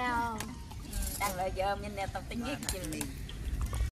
nào? Đang là giờ mình nè tập tính giết chừng